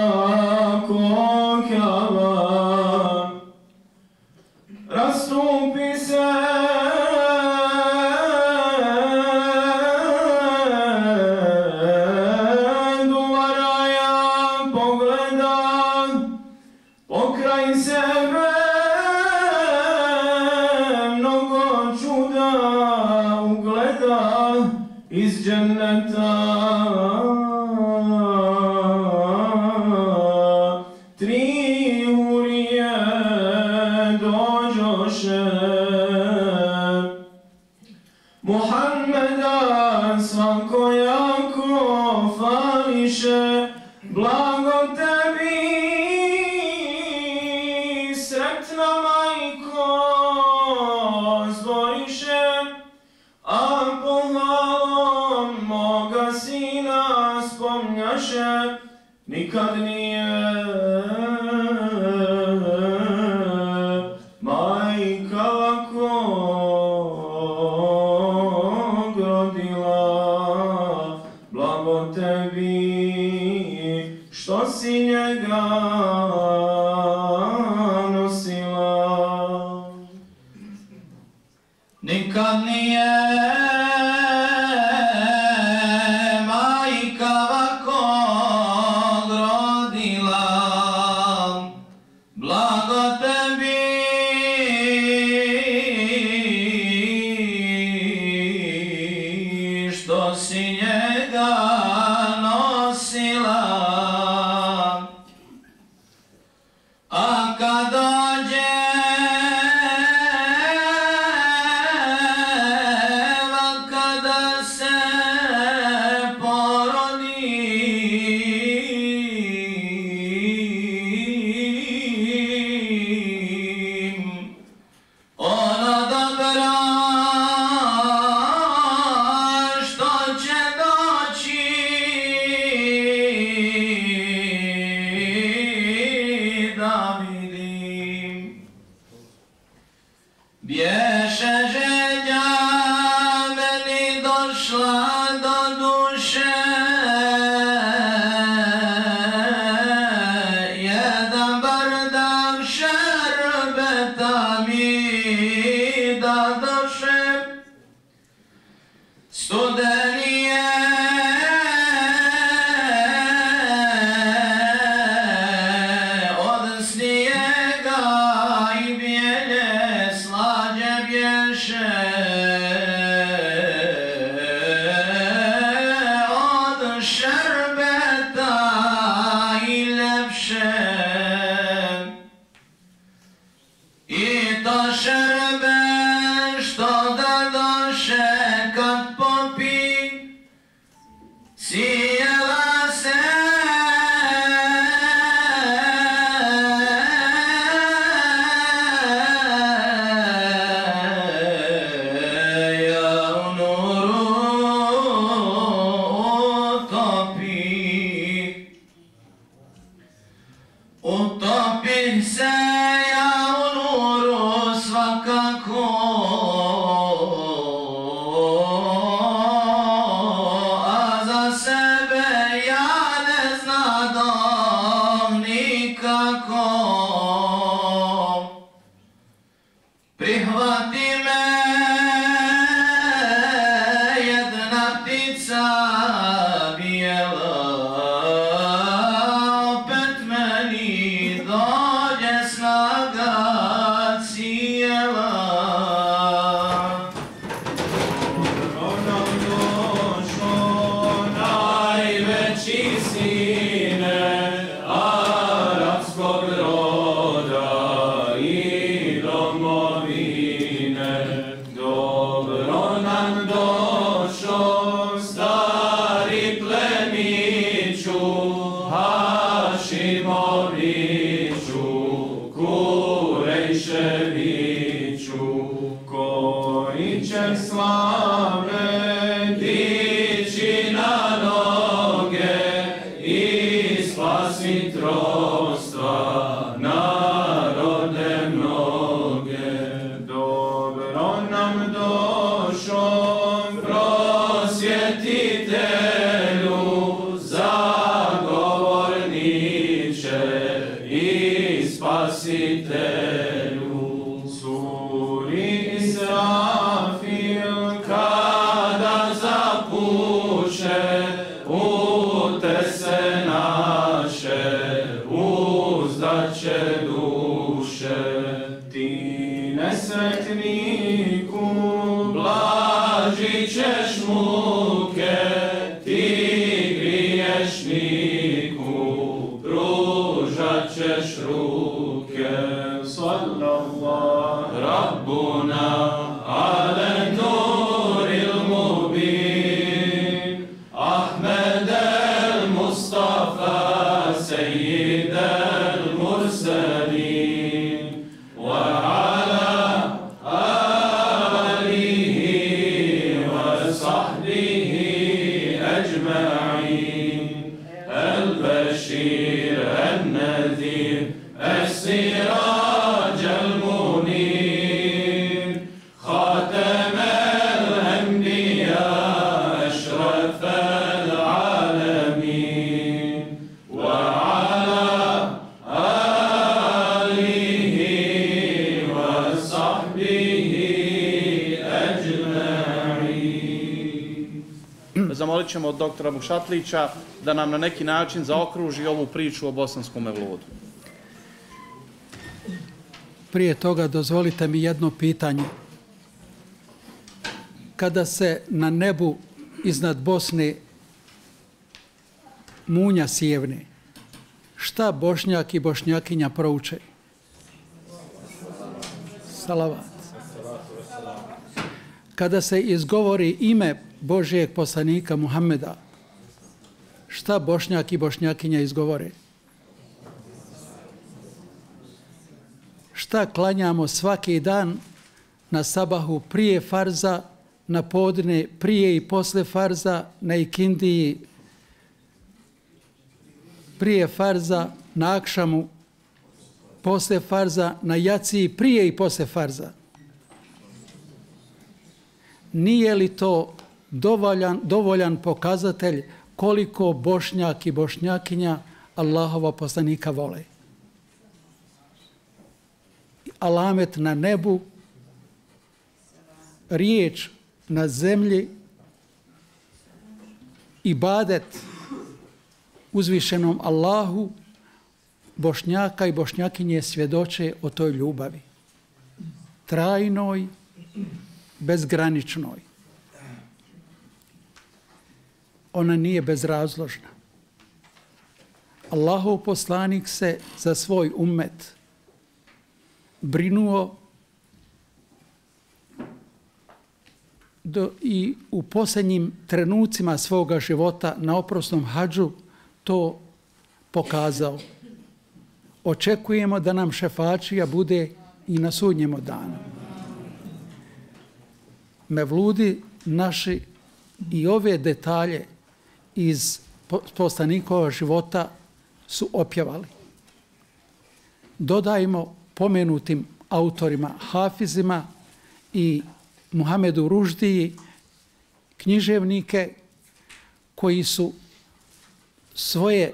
Sallallahu doktora Bušatlića da nam na neki način zaokruži ovu priču o bosanskom evlodu. Prije toga dozvolite mi jedno pitanje. Kada se na nebu iznad Bosne munja sjevne, šta bošnjak i bošnjakinja prouče? Salavat. Kada se izgovori ime Božijeg poslanika Muhammeda, šta bošnjak i bošnjakinja izgovore? šta klanjamo svaki dan na sabahu prije farza, na podne prije i posle farza, na ikindiji prije farza, na akšamu posle farza, na jaciji prije i posle farza. Nije li to dovoljan, dovoljan pokazatelj koliko bošnjak i bošnjakinja Allahova poslanika vole? alamet na nebu, riječ na zemlji, ibadet uzvišenom Allahu, bošnjaka i bošnjakinje svjedoče o toj ljubavi. Trajnoj, bezgraničnoj. Ona nije bezrazložna. Allahov poslanik se za svoj ummet brinuo do, i u posljednjim trenucima svoga života na oprosnom hađu to pokazao. Očekujemo da nam šefačija bude i na sudnjemu danu. Mevludi naši i ove detalje iz poslanikova života su opjevali. Dodajmo pomenutim autorima Hafizima i Muhamedu Ruždiji književnike koji su svoje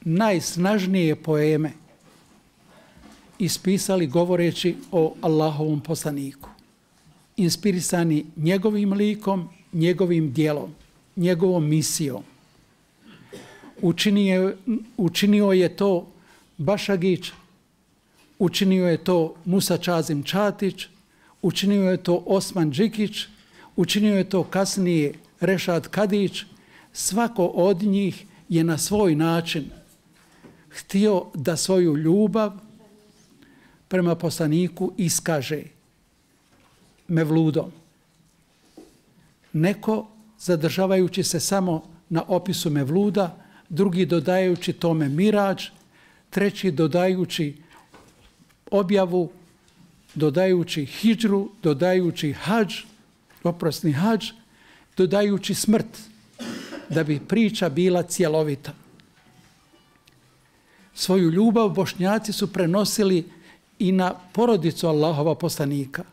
najsnažnije poeme ispisali govoreći o Allahovom poslaniku. Inspirisani njegovim likom, njegovim dijelom, njegovom misijom. Učinio, učinio je to Bašagić, učinio je to Musa Čazim Čatić, učinio je to Osman Džikić, učinio je to kasnije Rešad Kadić, svako od njih je na svoj način htio da svoju ljubav prema poslaniku iskaže mevludom. Neko zadržavajući se samo na opisu mevluda, drugi dodajući tome mirađ, treći dodajući objavu, dodajući hijđru, dodajući hađ, oprosni hađ, dodajući smrt, da bi priča bila cjelovita. Svoju ljubav bošnjaci su prenosili i na porodicu Allahova poslanika.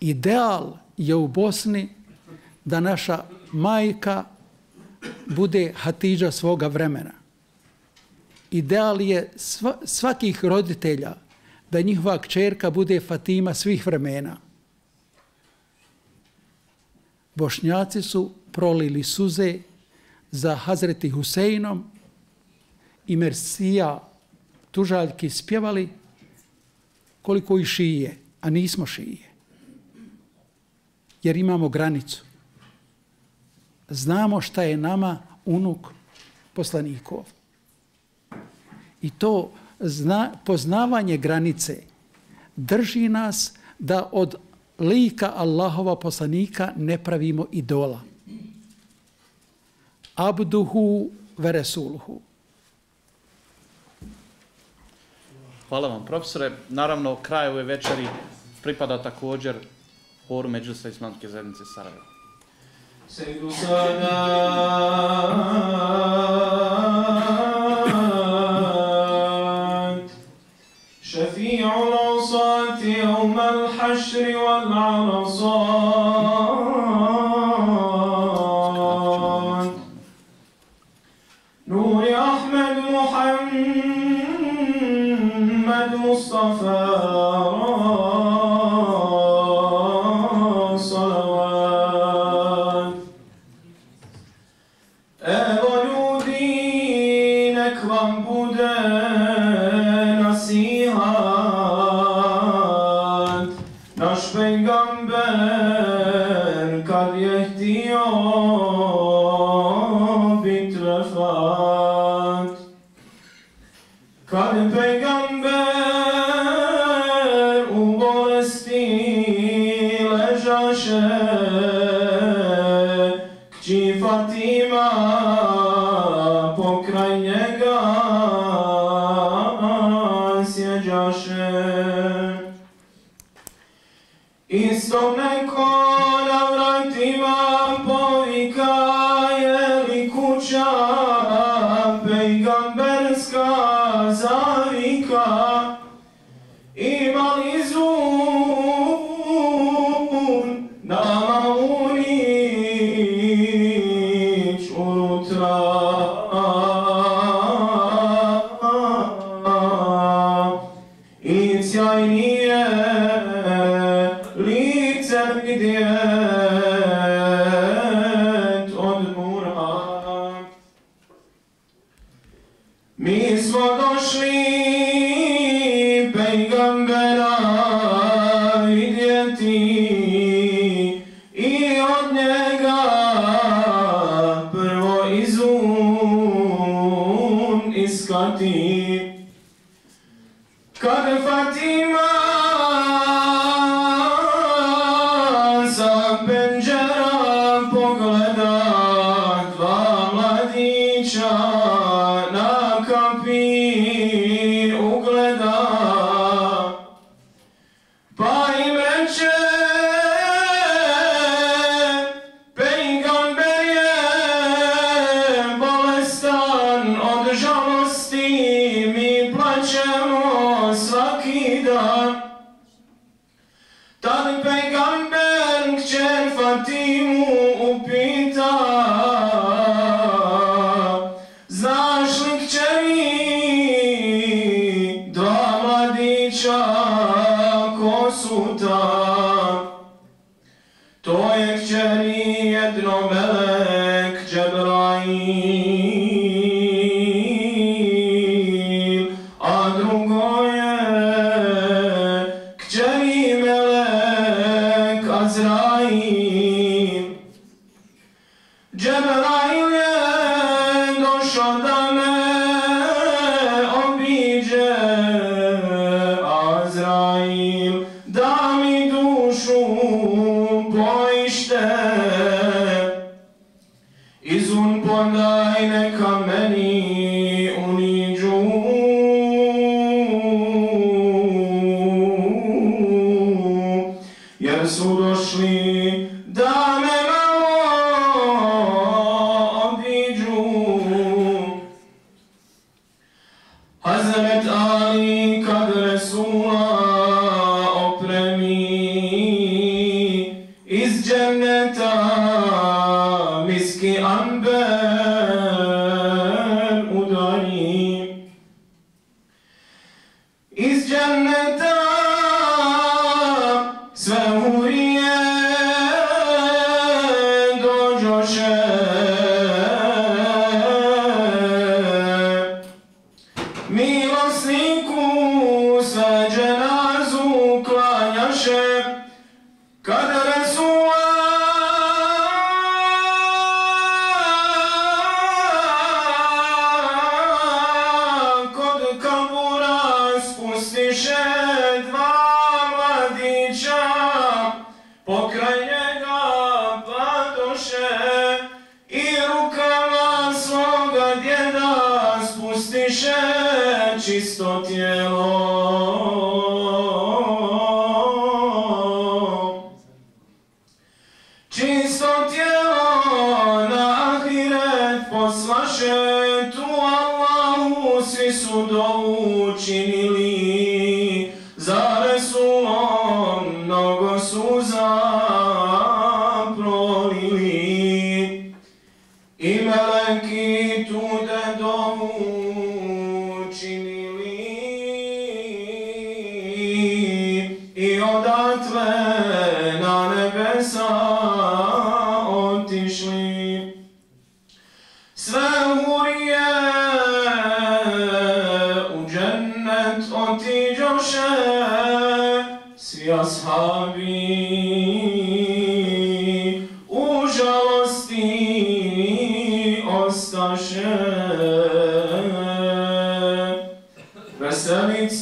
Ideal je u Bosni da naša majka bude Hatidža svoga vremena. Ideal je svakih roditelja da njihova kćerka bude Fatima svih vremena. Bošnjaci su prolili suze za Hazreti Huseinom i Mersija tužaljki spjevali koliko i šije, a nismo šije. Jer imamo granicu. Znamo šta je nama unuk poslanikov. I to zna, poznavanje granice drži nas da od lika Allahova poslanika ne pravimo idola. Abduhu ve resuluhu. Hvala vam, profesore. Naravno, kraj ove večeri pripada također horu Međusa Islamske zajednice Sarajeva. سيد شفيع العصاة يوم الحشر والعرصات.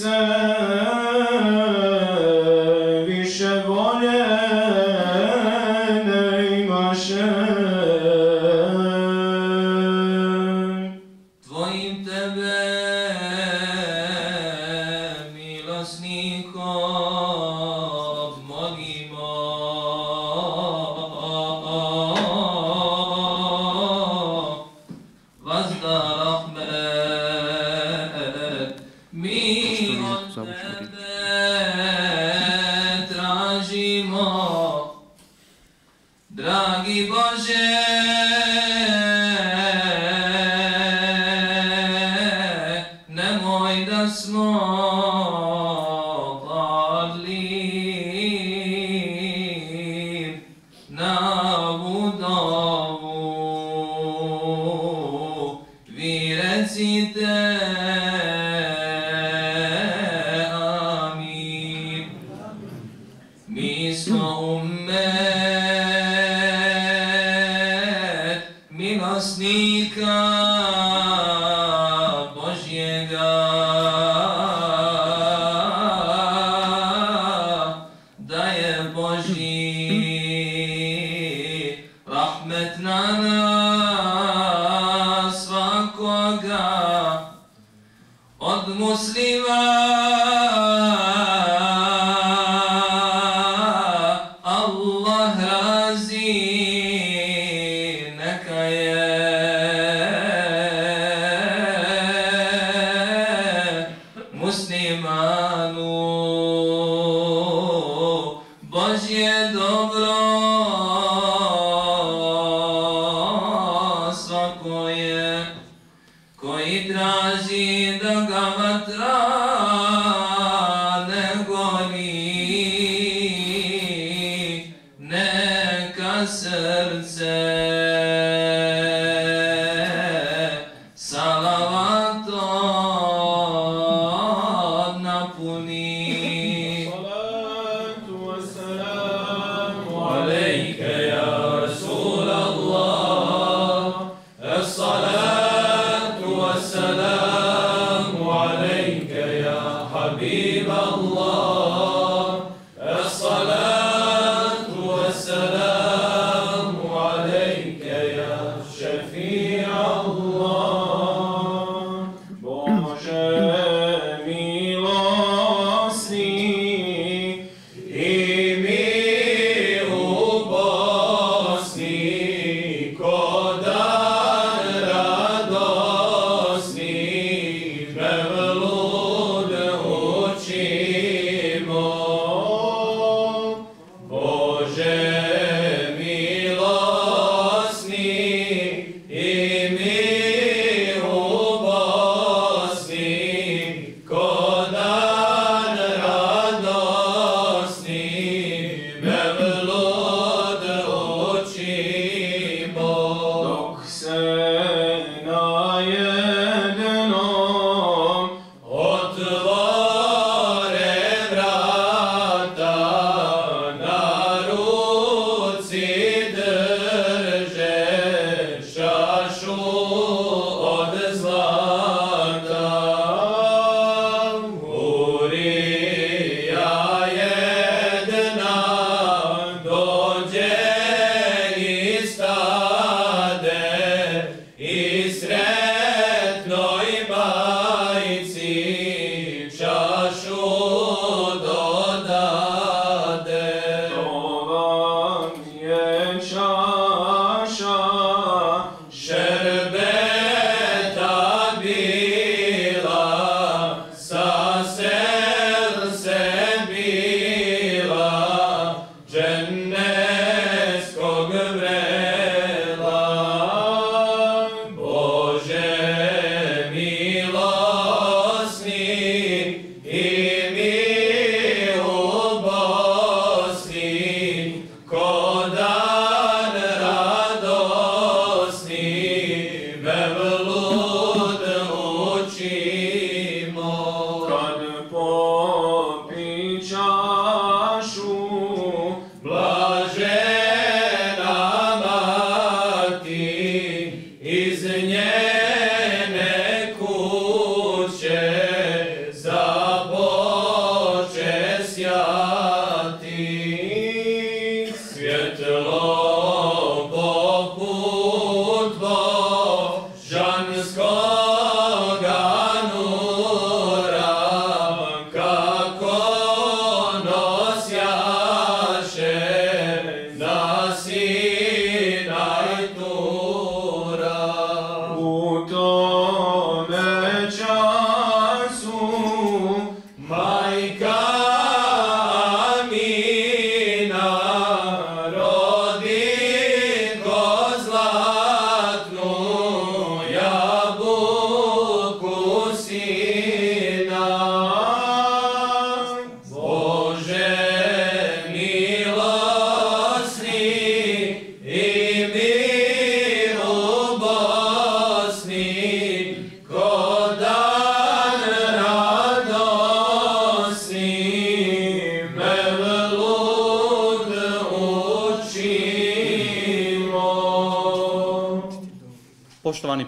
النساء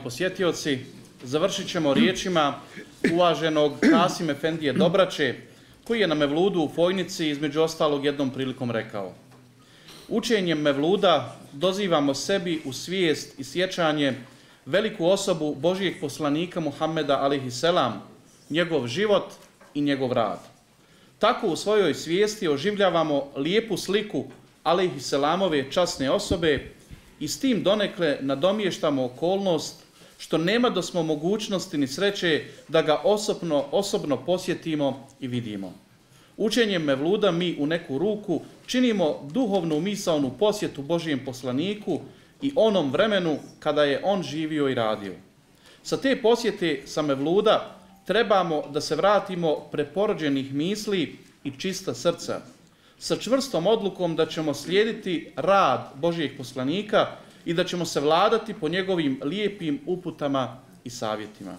posjetioci, završit ćemo riječima uvaženog Kasim Efendije Dobrače, koji je na Mevludu u Fojnici između ostalog jednom prilikom rekao Učenjem Mevluda dozivamo sebi u svijest i sjećanje veliku osobu Božijeg poslanika Muhammeda alihi selam, njegov život i njegov rad. Tako u svojoj svijesti oživljavamo lijepu sliku alihi selamove časne osobe i s tim donekle nadomještamo okolnost što nema da smo mogućnosti ni sreće da ga osobno, osobno posjetimo i vidimo. Učenjem Mevluda mi u neku ruku činimo duhovnu misalnu posjetu Božijem poslaniku i onom vremenu kada je on živio i radio. Sa te posjete sa Mevluda trebamo da se vratimo preporođenih misli i čista srca, sa čvrstom odlukom da ćemo slijediti rad Božijeg poslanika i da ćemo se vladati po njegovim lijepim uputama i savjetima.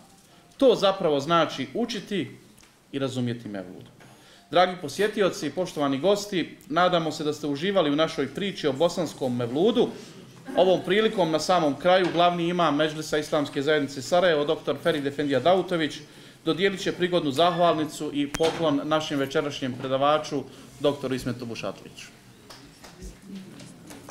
To zapravo znači učiti i razumjeti Mevludu. Dragi posjetioci i poštovani gosti, nadamo se da ste uživali u našoj priči o bosanskom Mevludu. Ovom prilikom na samom kraju glavni imam Međlisa Islamske zajednice Sarajevo, dr. Ferid Efendija Dautović, dodijelit će prigodnu zahvalnicu i poklon našem večerašnjem predavaču, dr. Ismetu Bušatliću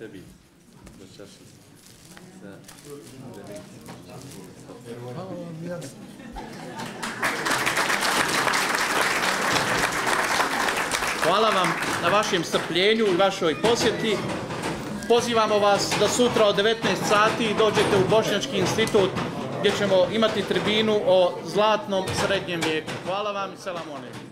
sebi da čaši za Hvala vam na vašem strpljenju i vašoj posjeti. Pozivamo vas da sutra od 19 sati dođete u Bošnjački institut gdje ćemo imati tribinu o zlatnom srednjem vijeku. Hvala vam i selam.